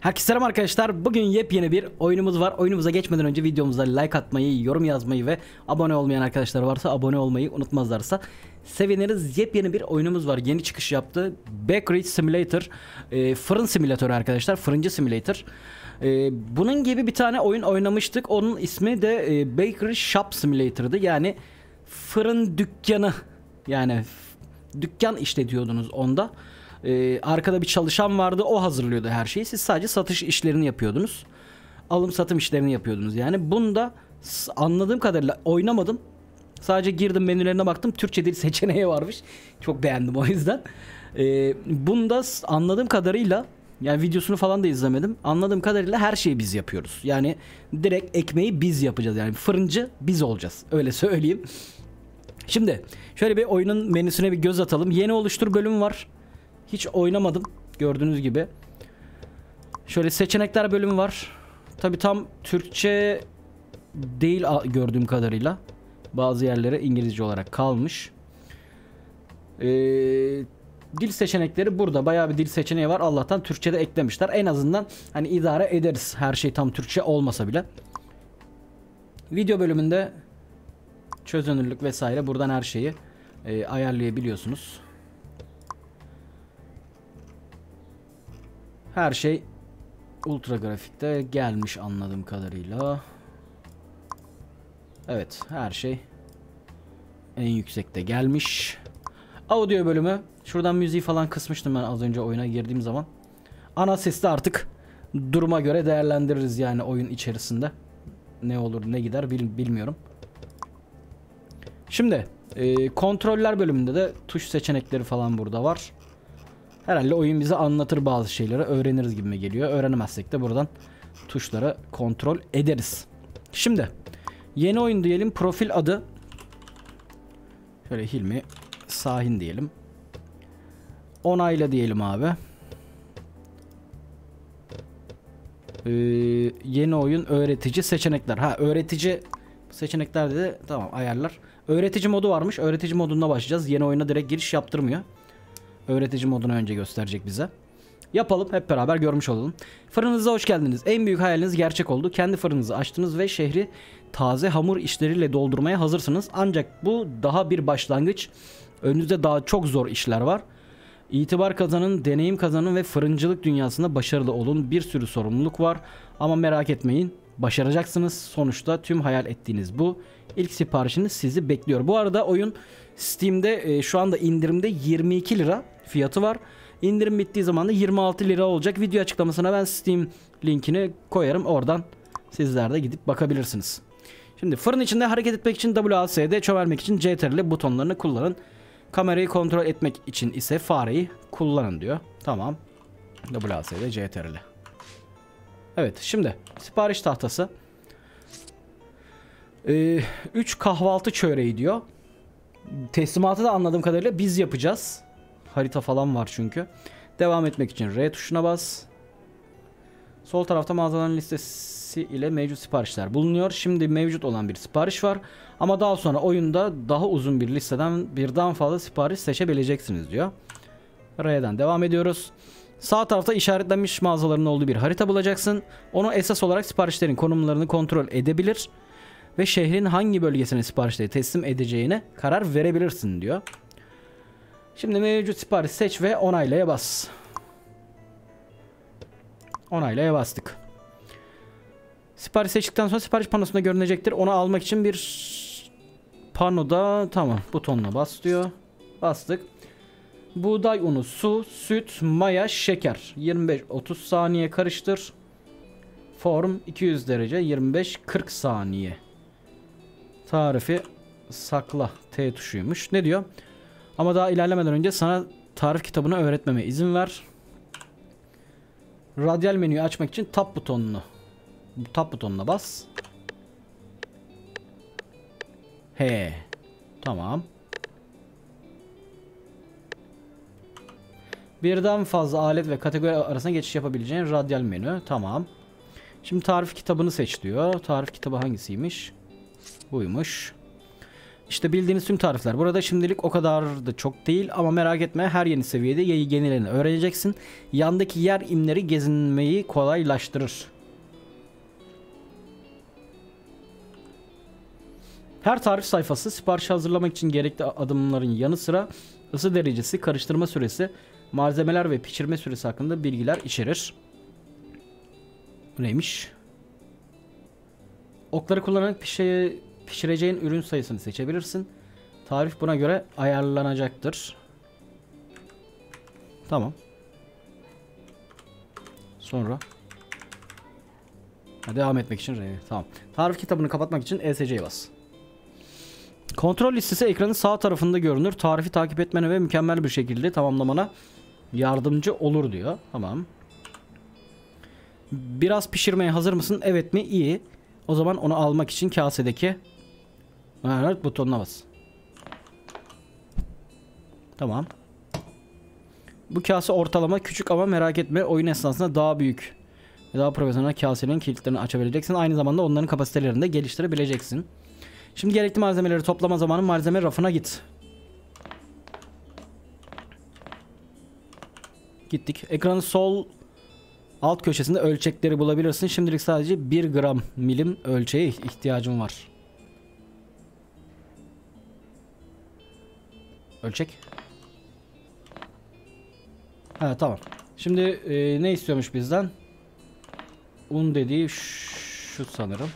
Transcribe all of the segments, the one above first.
Herkese selam arkadaşlar. Bugün yepyeni bir oyunumuz var. Oyunumuza geçmeden önce videomuza like atmayı, yorum yazmayı ve abone olmayan arkadaşlar varsa abone olmayı unutmazlarsa seviniriz. Yepyeni bir oyunumuz var. Yeni çıkış yaptı. Bakery Simulator. E, fırın simülatörü arkadaşlar. Fırıncı simulator. E, bunun gibi bir tane oyun oynamıştık. Onun ismi de e, Bakery Shop Simulator'dı. Yani fırın dükkanı. Yani dükkan işletiyordunuz onda. Ee, arkada bir çalışan vardı o hazırlıyordu her şeyi. Siz sadece satış işlerini yapıyordunuz. Alım satım işlerini yapıyordunuz. Yani bunda anladığım kadarıyla oynamadım. Sadece girdim menülerine baktım. Türkçe dil seçeneği varmış. Çok beğendim o yüzden. Ee, bunda anladığım kadarıyla yani videosunu falan da izlemedim. Anladığım kadarıyla her şeyi biz yapıyoruz. Yani direkt ekmeği biz yapacağız. Yani fırıncı biz olacağız. Öyle söyleyeyim. Şimdi şöyle bir oyunun menüsüne bir göz atalım. Yeni oluştur bölümü var. Hiç oynamadım gördüğünüz gibi. Şöyle seçenekler bölümü var. Tabi tam Türkçe değil gördüğüm kadarıyla. Bazı yerlere İngilizce olarak kalmış. Ee, dil seçenekleri burada. Bayağı bir dil seçeneği var. Allah'tan Türkçe'de eklemişler. En azından hani idare ederiz. Her şey tam Türkçe olmasa bile. Video bölümünde çözünürlük vesaire buradan her şeyi e, ayarlayabiliyorsunuz. Her şey ultra grafikte gelmiş anladığım kadarıyla. Evet, her şey en yüksekte gelmiş. Audio bölümü. Şuradan müziği falan kısmıştım ben az önce oyuna girdiğim zaman. Ana sesli artık duruma göre değerlendiririz yani oyun içerisinde. Ne olur ne gider bil- bilmiyorum. Şimdi e, kontroller bölümünde de tuş seçenekleri falan burada var. Herhalde oyun bize anlatır bazı şeyleri öğreniriz gibime geliyor. Öğrenemezsek de buradan tuşları kontrol ederiz. Şimdi yeni oyun diyelim profil adı. Şöyle Hilmi Sahin diyelim. Onayla diyelim abi. Ee, yeni oyun öğretici seçenekler. Ha öğretici seçeneklerde de tamam ayarlar. Öğretici modu varmış. Öğretici modunda başlayacağız. Yeni oyuna direkt giriş yaptırmıyor. Öğretici modunu önce gösterecek bize. Yapalım hep beraber görmüş olalım. Fırınınıza hoş geldiniz. En büyük hayaliniz gerçek oldu. Kendi fırınınızı açtınız ve şehri taze hamur işleriyle doldurmaya hazırsınız. Ancak bu daha bir başlangıç. Önünüzde daha çok zor işler var. İtibar kazanın, deneyim kazanın ve fırıncılık dünyasında başarılı olun. Bir sürü sorumluluk var. Ama merak etmeyin. Başaracaksınız. Sonuçta tüm hayal ettiğiniz bu. İlk siparişiniz sizi bekliyor. Bu arada oyun Steam'de e, şu anda indirimde 22 lira fiyatı var. İndirim bittiği zaman da 26 lira olacak. Video açıklamasına ben Steam linkini koyarım. Oradan sizler de gidip bakabilirsiniz. Şimdi fırın içinde hareket etmek için WASD, çömelmek için CTRL butonlarını kullanın. Kamerayı kontrol etmek için ise fareyi kullanın diyor. Tamam. WASD, CTRL. Evet şimdi sipariş tahtası. 3 kahvaltı çöreği diyor. Teslimatı da anladığım kadarıyla biz yapacağız. Harita falan var çünkü. Devam etmek için R tuşuna bas. Sol tarafta mağazaların listesi ile mevcut siparişler bulunuyor. Şimdi mevcut olan bir sipariş var. Ama daha sonra oyunda daha uzun bir listeden birden fazla sipariş seçebileceksiniz diyor. R'den devam ediyoruz. Sağ tarafta işaretlenmiş mağazaların olduğu bir harita bulacaksın. Onu esas olarak siparişlerin konumlarını kontrol edebilir ve şehrin hangi bölgesine siparişleri teslim edeceğine karar verebilirsin diyor. Şimdi mevcut sipariş seç ve onaylaya bas. Onaylaya bastık. Sipariş seçtikten sonra sipariş panosunda görünecektir. Onu almak için bir panoda tamam butonuna bas diyor. Bastık. Buğday unu, su, süt, maya, şeker. 25-30 saniye karıştır. Form 200 derece 25-40 saniye. Tarifi sakla T tuşuymuş. Ne diyor? Ama daha ilerlemeden önce sana tarif kitabını öğretmeme izin ver. Radyal menüyü açmak için tab butonunu tab butonuna bas. He. Tamam. Birden fazla alet ve kategori arasında geçiş yapabileceğin radyal menü. Tamam. Şimdi tarif kitabını seç diyor. Tarif kitabı hangisiymiş? Buymuş. İşte bildiğiniz tüm tarifler. Burada şimdilik o kadar da çok değil ama merak etme her yeni seviyede yenilerini öğreneceksin. Yandaki yer imleri gezinmeyi kolaylaştırır. Her tarif sayfası sipariş hazırlamak için gerekli adımların yanı sıra ısı derecesi, karıştırma süresi, malzemeler ve pişirme süresi hakkında bilgiler içerir. Bu neymiş? Okları kullanarak pişe, pişireceğin ürün sayısını seçebilirsin. Tarif buna göre ayarlanacaktır. Tamam. Sonra ha, devam etmek için R. Tamam. Tarif kitabını kapatmak için ESC'ye bas. Kontrol listesi ekranın sağ tarafında görünür. Tarifi takip etmene ve mükemmel bir şekilde tamamlamana yardımcı olur diyor. Tamam. Biraz pişirmeye hazır mısın? Evet mi? İyi. O zaman onu almak için kasedeki evet butonuna bas. Tamam. Bu kase ortalama küçük ama merak etme oyun esnasında daha büyük. Daha profesyonel kasenin kilitlerini açabileceksin. Aynı zamanda onların kapasitelerini de geliştirebileceksin. Şimdi gerekli malzemeleri toplama zamanı malzeme rafına git. Gittik. Ekranın sol alt köşesinde ölçekleri bulabilirsin. Şimdilik sadece 1 gram milim ölçeğe ihtiyacım var. Ölçek. Ha tamam. Şimdi e, ne istiyormuş bizden? Un dediği şu sanırım.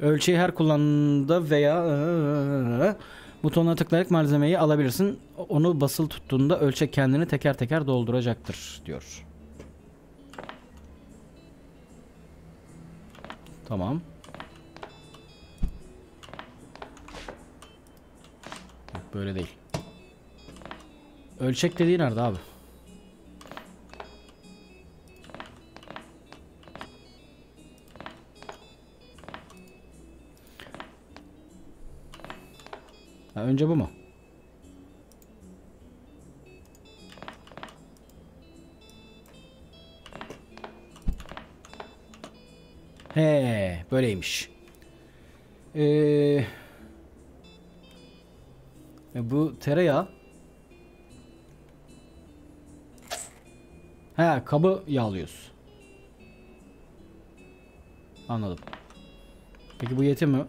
Ölçeği her kullanımda veya butonuna tıklayarak malzemeyi alabilirsin. Onu basılı tuttuğunda ölçek kendini teker teker dolduracaktır diyor. Tamam. Böyle değil. Ölçek dediği nerede abi? Ha, önce bu mu? He, böyleymiş. Ee, e, bu tereyağı. He, kabı yağlıyoruz. Anladım. Peki bu yetiyor mu?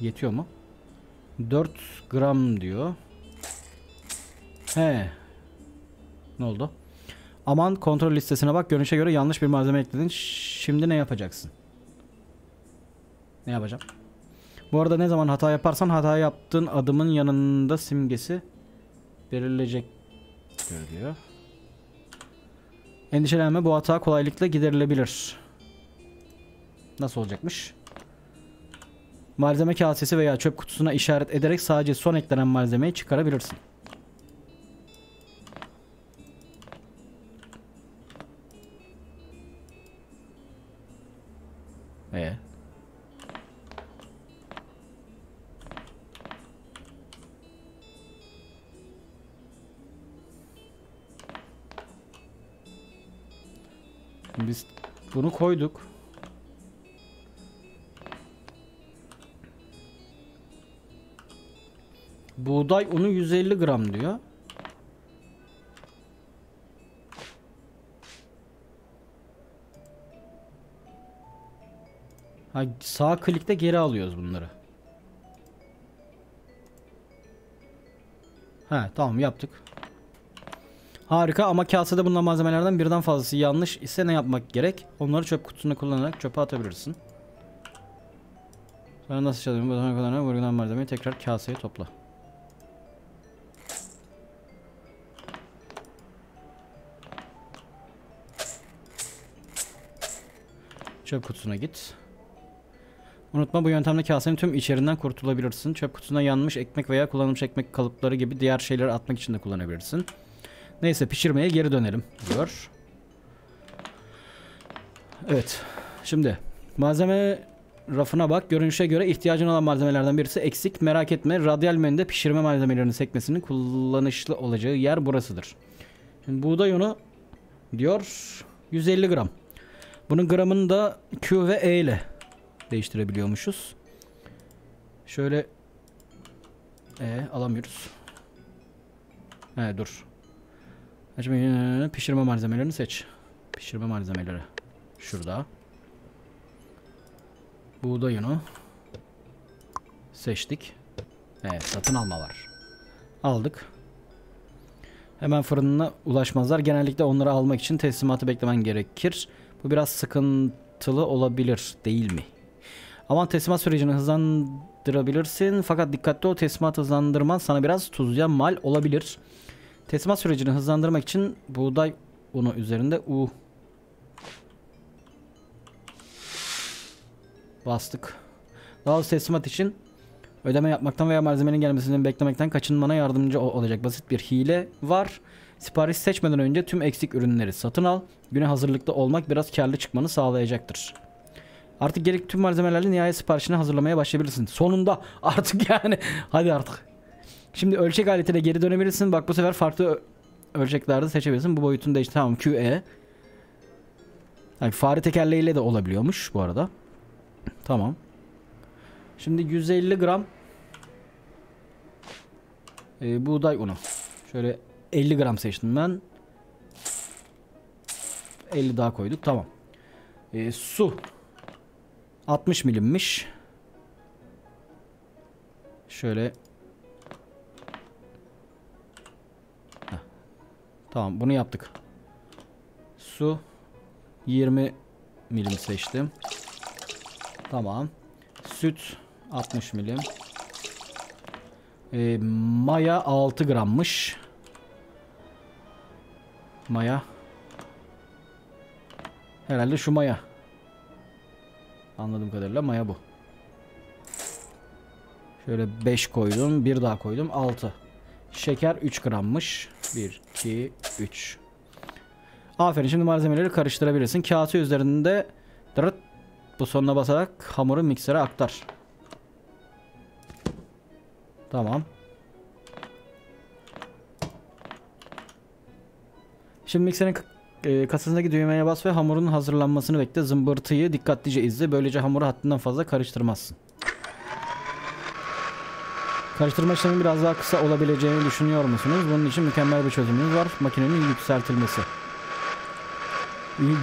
Yetiyor mu? 4 gram diyor. He. Ne oldu? Aman kontrol listesine bak. Görünüşe göre yanlış bir malzeme ekledin. Şimdi ne yapacaksın? Ne yapacağım? Bu arada ne zaman hata yaparsan hata yaptığın adımın yanında simgesi belirleyecek diyor. Endişelenme bu hata kolaylıkla giderilebilir. Nasıl olacakmış? Malzeme kasesi veya çöp kutusuna işaret ederek sadece son eklenen malzemeyi çıkarabilirsin. Bunu koyduk. Buğday unu 150 gram diyor. Ha, sağ klikte geri alıyoruz bunları. Ha tamam yaptık. Harika ama kasede bulunan malzemelerden birden fazlası yanlış ise ne yapmak gerek? Onları çöp kutusunda kullanarak çöpe atabilirsin. Sonra nasıl çalışıyor? Bu zamana kadar vurgulan malzemeyi tekrar kaseye topla. Çöp kutusuna git. Unutma bu yöntemle kasenin tüm içeriğinden kurtulabilirsin. Çöp kutusuna yanmış ekmek veya kullanılmış ekmek kalıpları gibi diğer şeyleri atmak için de kullanabilirsin. Neyse pişirmeye geri dönelim diyor. Evet. Şimdi malzeme rafına bak. Görünüşe göre ihtiyacın olan malzemelerden birisi eksik. Merak etme. Radyal menüde pişirme malzemelerinin sekmesinin kullanışlı olacağı yer burasıdır. Şimdi buğday unu diyor 150 gram. Bunun gramını da Q ve E ile değiştirebiliyormuşuz. Şöyle e alamıyoruz. He dur. Şimdi pişirme malzemelerini seç. Pişirme malzemeleri. Şurada. Buğday unu. Seçtik. Evet satın alma var. Aldık. Hemen fırınına ulaşmazlar. Genellikle onları almak için teslimatı beklemen gerekir. Bu biraz sıkıntılı olabilir değil mi? Ama teslimat sürecini hızlandırabilirsin. Fakat dikkatli ol teslimat hızlandırman sana biraz tuzluya mal olabilir. Teslimat sürecini hızlandırmak için buğday unu üzerinde U bastık. Az teslimat için ödeme yapmaktan veya malzemenin gelmesini beklemekten kaçınmana yardımcı ol- olacak basit bir hile var. Sipariş seçmeden önce tüm eksik ürünleri satın al. Güne hazırlıklı olmak biraz karlı çıkmanı sağlayacaktır. Artık gerek tüm malzemelerle nihayet siparişini hazırlamaya başlayabilirsin. Sonunda artık yani. Hadi artık. Şimdi ölçek aletine geri dönebilirsin. Bak bu sefer farklı ölçeklerde seçebilirsin. Bu boyutunu değiştir. Tamam QE. Yani fare tekerleğiyle de olabiliyormuş bu arada. Tamam. Şimdi 150 gram e, buğday unu. Şöyle 50 gram seçtim ben. 50 daha koyduk. Tamam. E, su 60 milimmiş. Şöyle Tamam bunu yaptık. Su 20 milim seçtim. Tamam. Süt 60 milim. Ee, maya 6 grammış. Maya. Herhalde şu maya. Anladığım kadarıyla maya bu. Şöyle 5 koydum. Bir daha koydum. 6. Şeker 3 grammış. 1, 2, 3. Aferin. Şimdi malzemeleri karıştırabilirsin. Kağıtı üzerinde dırıt butonuna basarak hamuru miksere aktar. Tamam. Şimdi mikserin e, kasasındaki düğmeye bas ve hamurun hazırlanmasını bekle. Zımbırtıyı dikkatlice izle. Böylece hamuru haddinden fazla karıştırmazsın. Karıştırma işlemi biraz daha kısa olabileceğini düşünüyor musunuz? Bunun için mükemmel bir çözümümüz var. Makinenin yükseltilmesi.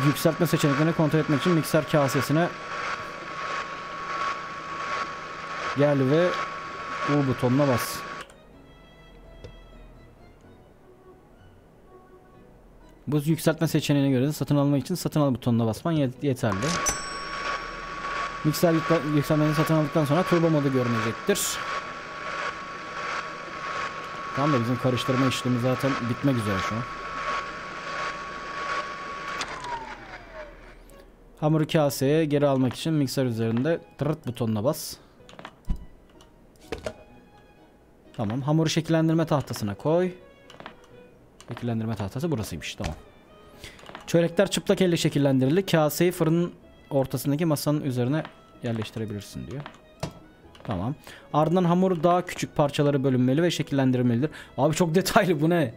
Yükseltme seçeneklerini kontrol etmek için mikser kasesine gel ve U butonuna bas. Bu yükseltme seçeneğine göre satın almak için satın al butonuna basman yet- yeterli. Mikser yükselmeni satın aldıktan sonra turbo modu görünecektir. Tamam da bizim karıştırma işlemi zaten bitmek üzere şu an. Hamuru kaseye geri almak için mikser üzerinde tırt butonuna bas. Tamam. Hamuru şekillendirme tahtasına koy. Şekillendirme tahtası burasıymış. Tamam. Çörekler çıplak elle şekillendirildi. Kaseyi fırının ortasındaki masanın üzerine yerleştirebilirsin diyor. Tamam. Ardından hamur daha küçük parçalara bölünmeli ve şekillendirilmelidir. Abi çok detaylı bu ne?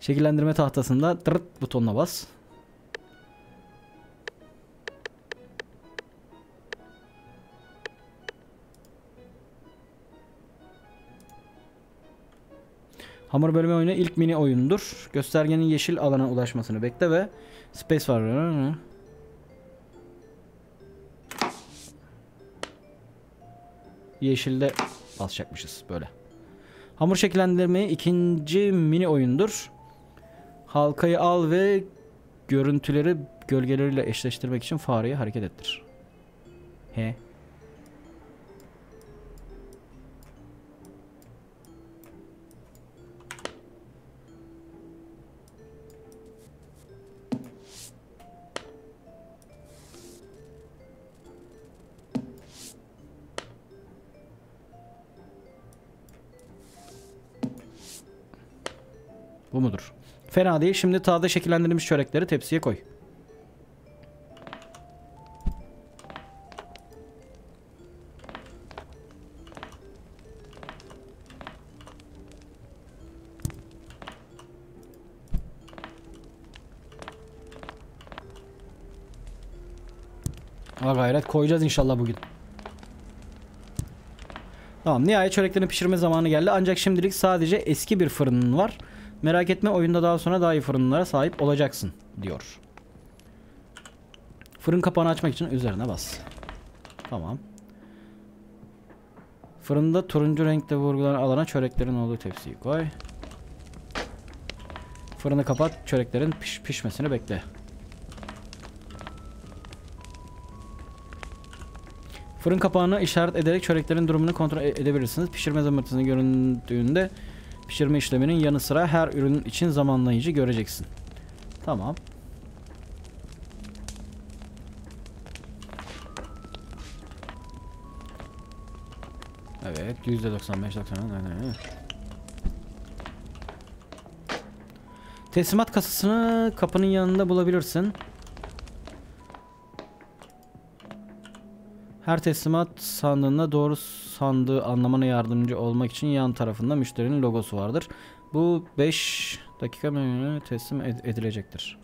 Şekillendirme tahtasında tırt butonuna bas. Hamur bölme oyunu ilk mini oyundur. Göstergenin yeşil alana ulaşmasını bekle ve space var. Yeşilde basacakmışız böyle. Hamur şekillendirmeyi ikinci mini oyundur. Halkayı al ve görüntüleri gölgeleriyle eşleştirmek için fareyi hareket ettir. He. Fena değil. Şimdi tağda şekillendirilmiş çörekleri tepsiye koy. Ha gayret koyacağız inşallah bugün. Tamam nihayet çöreklerin pişirme zamanı geldi. Ancak şimdilik sadece eski bir fırının var. Merak etme oyunda daha sonra daha iyi fırınlara sahip olacaksın diyor. Fırın kapağını açmak için üzerine bas. Tamam. Fırında turuncu renkte vurgulanan alana çöreklerin olduğu tepsiyi koy. Fırını kapat, çöreklerin piş pişmesini bekle. Fırın kapağını işaret ederek çöreklerin durumunu kontrol e- edebilirsiniz. Pişirme zımbırtısını göründüğünde pişirme işleminin yanı sıra her ürün için zamanlayıcı göreceksin. Tamam. Evet, %95 90. Teslimat kasasını kapının yanında bulabilirsin. Her teslimat sandığında doğru sandığı anlamana yardımcı olmak için yan tarafında müşterinin logosu vardır. Bu 5 dakika teslim ed- edilecektir.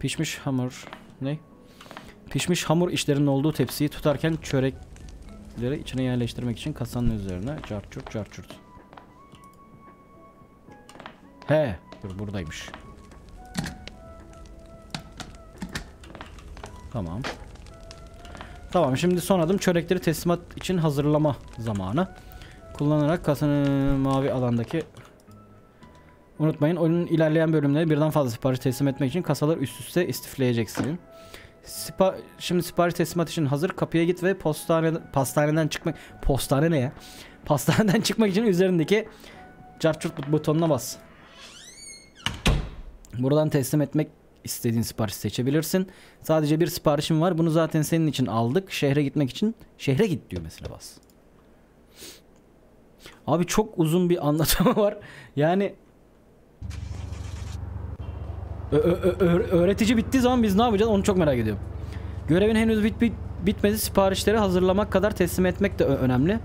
Pişmiş hamur ne? Pişmiş hamur işlerinin olduğu tepsiyi tutarken çörekleri içine yerleştirmek için kasanın üzerine carçurt carçurt. He, dur buradaymış. Tamam. Tamam şimdi son adım çörekleri teslimat için hazırlama zamanı. Kullanarak kasanın mavi alandaki Unutmayın oyunun ilerleyen bölümleri birden fazla sipariş teslim etmek için kasaları üst üste istifleyeceksin. Sipa şimdi sipariş teslimat için hazır. Kapıya git ve postane pastaneden çıkmak postane ne ya? Pastaneden çıkmak için üzerindeki carçurt butonuna bas. Buradan teslim etmek istediğin sipariş seçebilirsin. Sadece bir siparişim var. Bunu zaten senin için aldık. Şehre gitmek için şehre git diyor mesela bas. Abi çok uzun bir anlatımı var. Yani öğretici bittiği zaman biz ne yapacağız onu çok merak ediyorum. Görevin henüz bit bit bitmedi. Siparişleri hazırlamak kadar teslim etmek de önemli.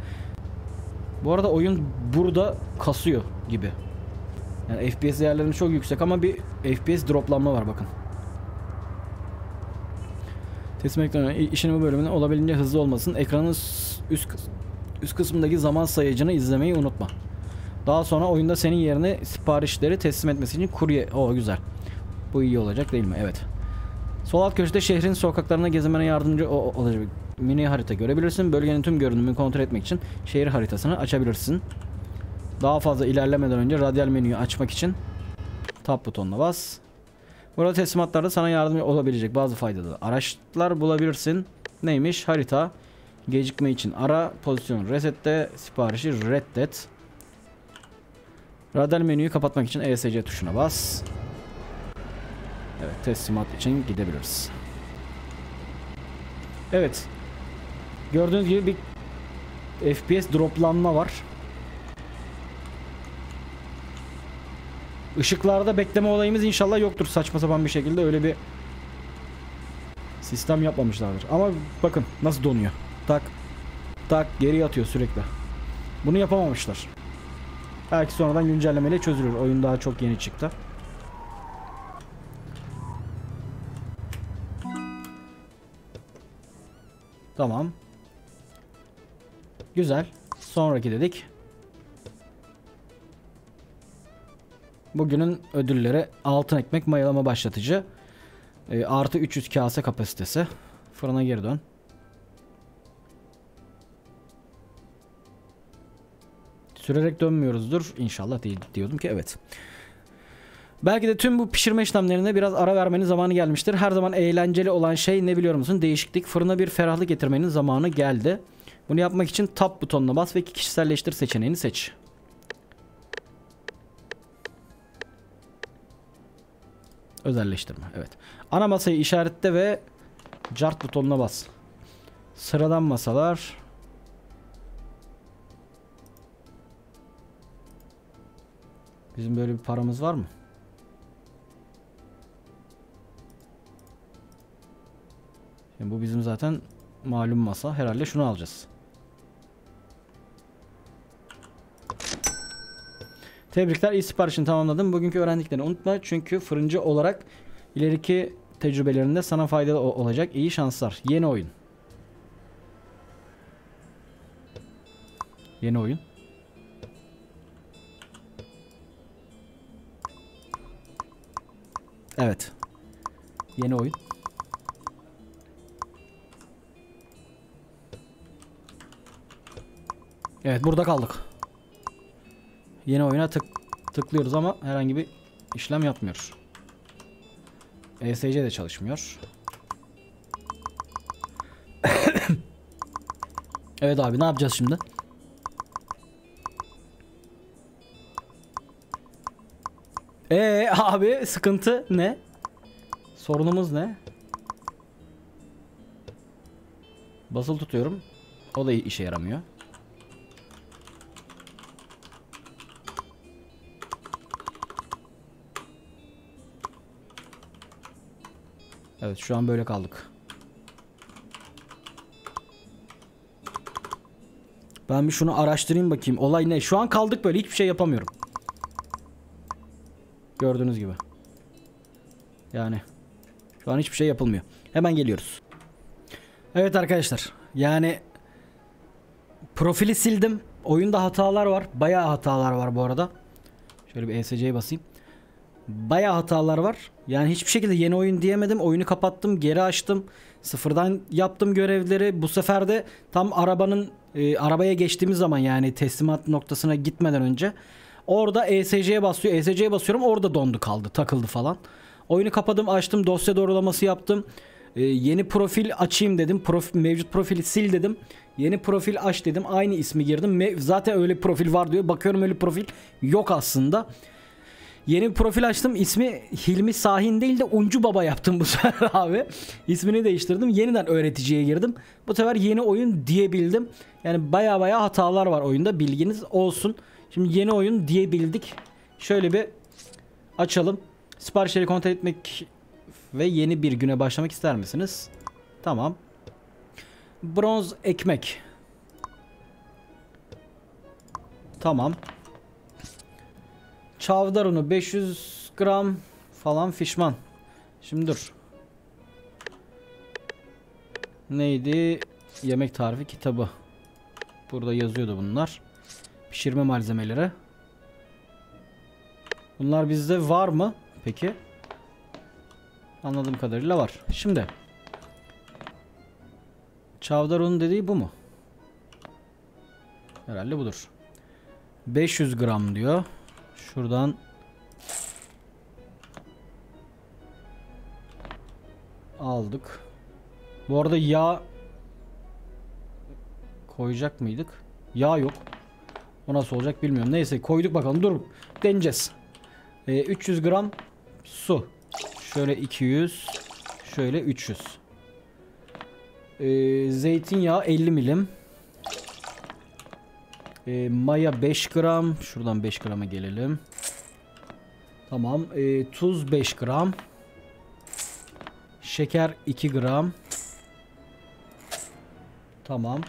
Bu arada oyun burada kasıyor gibi. Yani FPS değerleri çok yüksek ama bir FPS droplanma var bakın. Teslim ekranı işin bu bölümünde olabildiğince hızlı olmasın. Ekranın üst üst kısmındaki zaman sayacını izlemeyi unutma. Daha sonra oyunda senin yerine siparişleri teslim etmesi için kurye... O güzel. Bu iyi olacak değil mi? Evet. Sol alt köşede şehrin sokaklarına gezmene yardımcı o- olacak mini harita görebilirsin. Bölgenin tüm görünümünü kontrol etmek için şehir haritasını açabilirsin. Daha fazla ilerlemeden önce radyal menüyü açmak için tab butonuna bas. Burada teslimatlarda sana yardımcı olabilecek bazı faydalı araçlar bulabilirsin. Neymiş? Harita. Gecikme için ara. Pozisyon resette. Siparişi reddet. Radyal menüyü kapatmak için ESC tuşuna bas. Evet teslimat için gidebiliriz. Evet. Gördüğünüz gibi bir FPS droplanma var. Işıklarda bekleme olayımız inşallah yoktur saçma sapan bir şekilde öyle bir sistem yapmamışlardır. Ama bakın nasıl donuyor. Tak tak geri atıyor sürekli. Bunu yapamamışlar. Belki sonradan güncellemeyle çözülür. Oyun daha çok yeni çıktı. Tamam. Güzel. Sonraki dedik. Bugünün ödülleri altın ekmek mayalama başlatıcı. E, artı 300 kase kapasitesi. Fırına geri dön. Sürerek dönmüyoruzdur. İnşallah değil diyordum ki evet. Belki de tüm bu pişirme işlemlerine biraz ara vermenin zamanı gelmiştir. Her zaman eğlenceli olan şey ne biliyor musun? Değişiklik. Fırına bir ferahlık getirmenin zamanı geldi. Bunu yapmak için tab butonuna bas ve kişiselleştir seçeneğini seç. Özelleştirme. Evet. Ana masayı işaretle ve cart butonuna bas. Sıradan masalar. Bizim böyle bir paramız var mı? Şimdi bu bizim zaten malum masa. Herhalde şunu alacağız. Tebrikler iyi siparişini tamamladım. Bugünkü öğrendiklerini unutma. Çünkü fırıncı olarak ileriki tecrübelerinde sana faydalı olacak. İyi şanslar. Yeni oyun. Yeni oyun. Evet. Yeni oyun. Evet burada kaldık. Yeni oyuna tık tıklıyoruz ama herhangi bir işlem yapmıyor. ESC de çalışmıyor. evet abi ne yapacağız şimdi? Ee abi sıkıntı ne? Sorunumuz ne? Basılı tutuyorum. O da işe yaramıyor. Evet şu an böyle kaldık. Ben bir şunu araştırayım bakayım. Olay ne? Şu an kaldık böyle hiçbir şey yapamıyorum. Gördüğünüz gibi. Yani şu an hiçbir şey yapılmıyor. Hemen geliyoruz. Evet arkadaşlar. Yani profili sildim. Oyunda hatalar var. Bayağı hatalar var bu arada. Şöyle bir ESC'ye basayım. Bayağı hatalar var. Yani hiçbir şekilde yeni oyun diyemedim. Oyunu kapattım, geri açtım. Sıfırdan yaptım görevleri. Bu sefer de tam arabanın e, arabaya geçtiğimiz zaman yani teslimat noktasına gitmeden önce orada ESC'ye basıyor. ESC'ye basıyorum. Orada dondu kaldı, takıldı falan. Oyunu kapadım, açtım, dosya doğrulaması yaptım. E, yeni profil açayım dedim. Profil, mevcut profili sil dedim. Yeni profil aç dedim. Aynı ismi girdim. Me- zaten öyle profil var diyor. Bakıyorum öyle profil yok aslında. Yeni bir profil açtım. İsmi Hilmi Sahin değil de Uncu Baba yaptım bu sefer abi. İsmini değiştirdim. Yeniden öğreticiye girdim. Bu sefer yeni oyun diyebildim. Yani baya baya hatalar var oyunda. Bilginiz olsun. Şimdi yeni oyun diyebildik. Şöyle bir açalım. Siparişleri kontrol etmek ve yeni bir güne başlamak ister misiniz? Tamam. Bronz ekmek. Tamam. Çavdar unu 500 gram falan fişman. Şimdi dur. Neydi? Yemek tarifi kitabı. Burada yazıyordu bunlar. Pişirme malzemeleri. Bunlar bizde var mı? Peki. Anladığım kadarıyla var. Şimdi. Çavdar unu dediği bu mu? Herhalde budur. 500 gram diyor. Şuradan aldık. Bu arada yağ koyacak mıydık? Yağ yok. O nasıl olacak bilmiyorum. Neyse koyduk bakalım. Dur deneyeceğiz. Ee, 300 gram su. Şöyle 200. Şöyle 300. Ee, zeytinyağı 50 milim. E, maya 5 gram. Şuradan 5 grama gelelim. Tamam. E, tuz 5 gram. Şeker 2 gram. Tamam.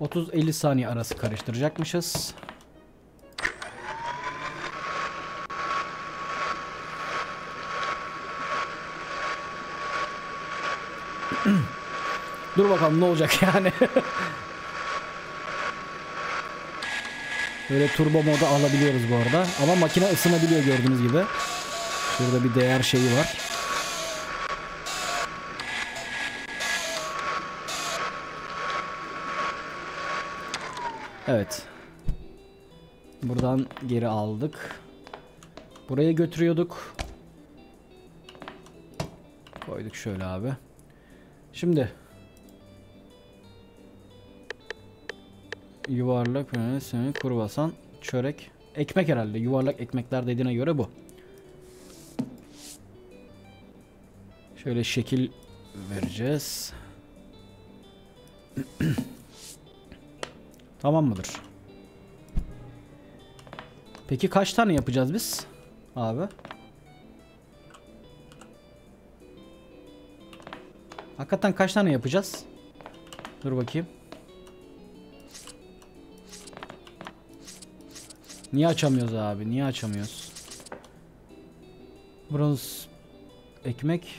30-50 saniye arası karıştıracakmışız. Dur bakalım ne olacak yani. Böyle turbo moda alabiliyoruz bu arada. Ama makine ısınabiliyor gördüğünüz gibi. Şurada bir değer şeyi var. Evet. Buradan geri aldık. Buraya götürüyorduk. Koyduk şöyle abi. Şimdi Yuvarlak seni kurbasan çörek ekmek herhalde yuvarlak ekmekler dediğine göre bu. Şöyle şekil vereceğiz. tamam mıdır? Peki kaç tane yapacağız biz? Abi. Hakikaten kaç tane yapacağız? Dur bakayım. Niye açamıyoruz abi? Niye açamıyoruz? Bronz ekmek.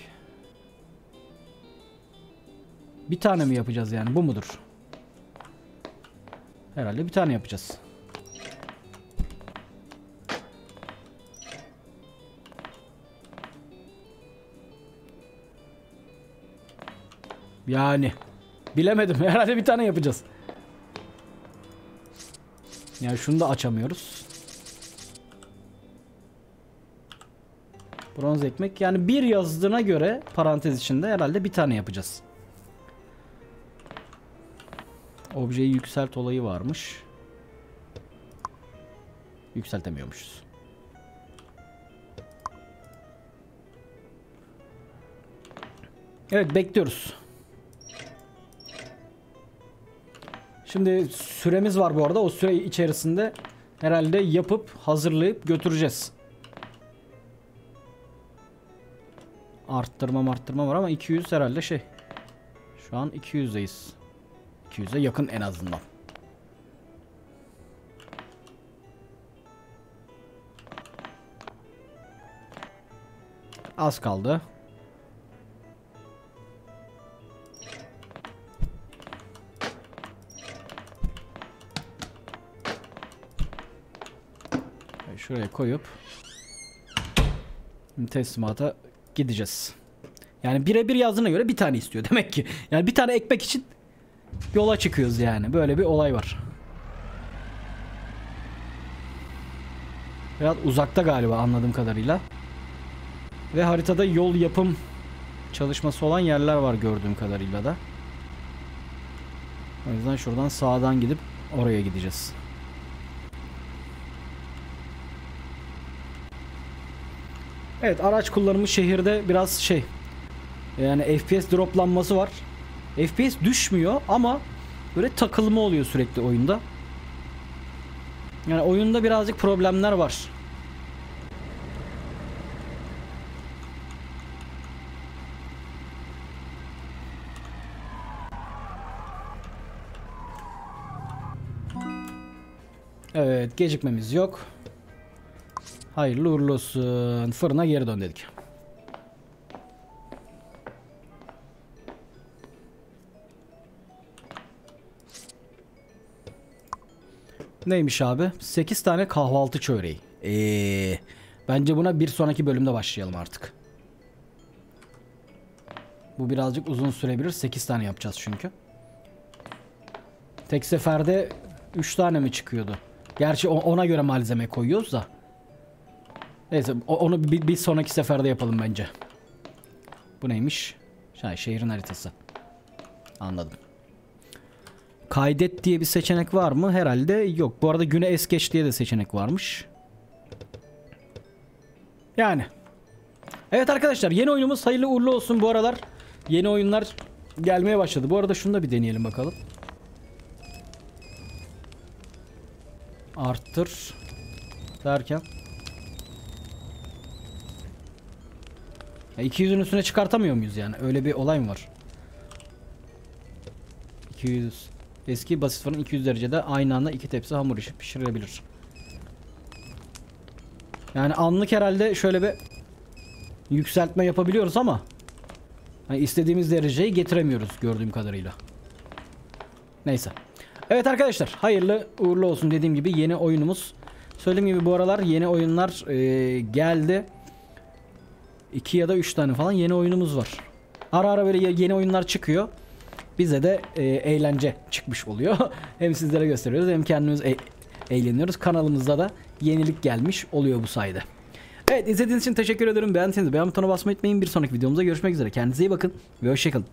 Bir tane mi yapacağız yani? Bu mudur? Herhalde bir tane yapacağız. Yani bilemedim. Herhalde bir tane yapacağız. Yani şunu da açamıyoruz. Bronz ekmek yani bir yazdığına göre parantez içinde herhalde bir tane yapacağız. Objeyi yükselt olayı varmış. Yükseltemiyormuşuz. Evet bekliyoruz. Şimdi süremiz var bu arada. O süre içerisinde herhalde yapıp hazırlayıp götüreceğiz. Arttırma arttırma var ama 200 herhalde şey. Şu an 200'deyiz. 200'e yakın en azından. Az kaldı. Şuraya koyup teslimata gideceğiz. Yani birebir yazdığına göre bir tane istiyor demek ki. Yani bir tane ekmek için yola çıkıyoruz yani. Böyle bir olay var. Biraz uzakta galiba anladığım kadarıyla. Ve haritada yol yapım çalışması olan yerler var gördüğüm kadarıyla da. O yüzden şuradan sağdan gidip oraya gideceğiz. Evet araç kullanımı şehirde biraz şey yani FPS droplanması var. FPS düşmüyor ama böyle takılma oluyor sürekli oyunda. Yani oyunda birazcık problemler var. Evet gecikmemiz yok. Hayırlı uğurlu olsun. Fırına geri dön dedik. Neymiş abi? 8 tane kahvaltı çöreği. Eee, bence buna bir sonraki bölümde başlayalım artık. Bu birazcık uzun sürebilir. 8 tane yapacağız çünkü. Tek seferde 3 tane mi çıkıyordu? Gerçi ona göre malzeme koyuyoruz da. Neyse onu bir, bir sonraki seferde yapalım bence. Bu neymiş? Şey, şehrin haritası. Anladım. Kaydet diye bir seçenek var mı? Herhalde yok. Bu arada güne es geç diye de seçenek varmış. Yani. Evet arkadaşlar yeni oyunumuz hayırlı uğurlu olsun bu aralar. Yeni oyunlar gelmeye başladı. Bu arada şunu da bir deneyelim bakalım. Arttır derken 200'ün üstüne çıkartamıyor muyuz yani? Öyle bir olay mı var? 200 Eski basit fırın 200 derecede aynı anda iki tepsi hamur işi pişirebilir. Yani anlık herhalde şöyle bir yükseltme yapabiliyoruz ama hani istediğimiz dereceyi getiremiyoruz gördüğüm kadarıyla. Neyse. Evet arkadaşlar hayırlı uğurlu olsun dediğim gibi yeni oyunumuz. Söylediğim gibi bu aralar yeni oyunlar e, geldi. 2 ya da 3 tane falan yeni oyunumuz var. Ara ara böyle yeni oyunlar çıkıyor. Bize de e, eğlence çıkmış oluyor. hem sizlere gösteriyoruz hem kendimiz e eğleniyoruz. Kanalımızda da yenilik gelmiş oluyor bu sayede. Evet izlediğiniz için teşekkür ederim. Beğendiyseniz beğen butonuna basmayı unutmayın. Bir sonraki videomuzda görüşmek üzere. Kendinize iyi bakın ve hoşçakalın.